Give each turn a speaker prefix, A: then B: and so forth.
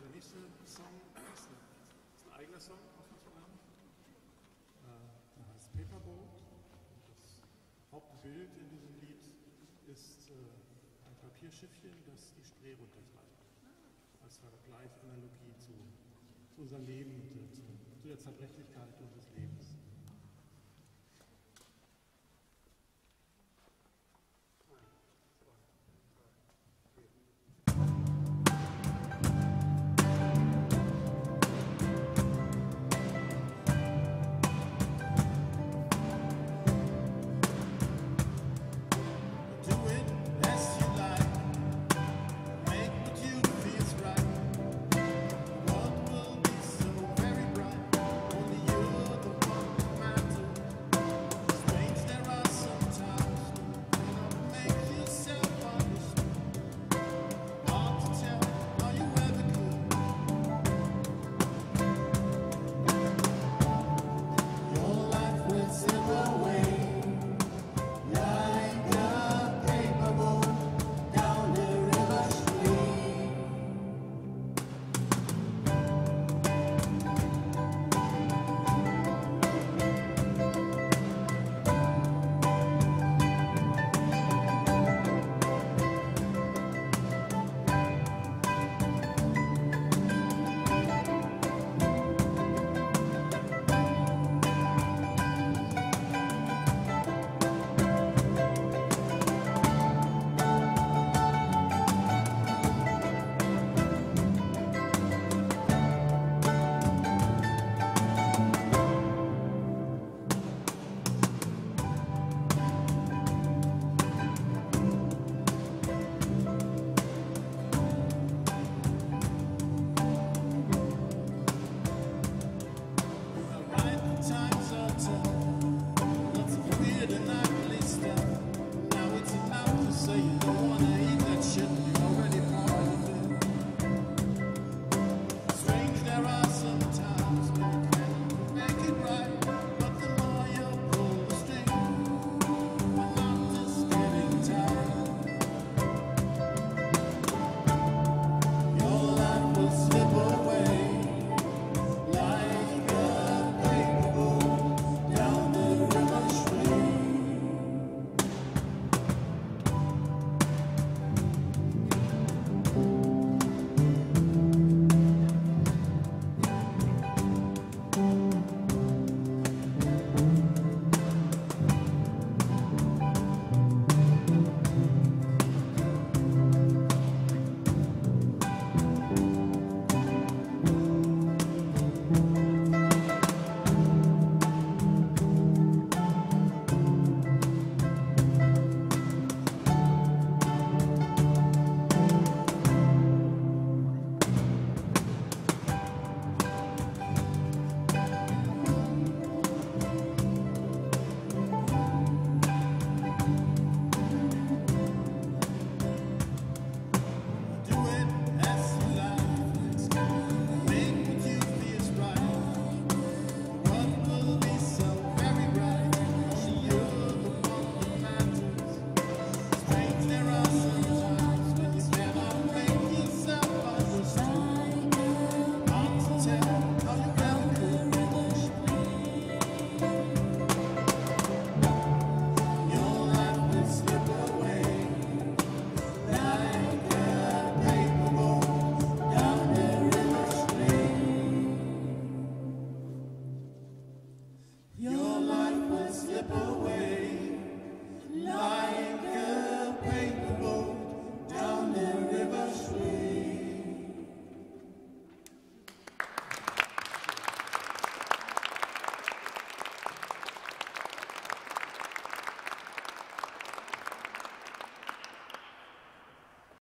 A: der nächste Song ist ein, ist ein eigener Song auf unserem Album. Äh, der heißt Paperboat. Das Hauptbild in diesem Lied ist äh, ein Papierschiffchen, das die Spree runtertreibt. Als Vergleich, zu, zu unserem Leben und äh, zu, zu der Zerbrechlichkeit unseres Lebens.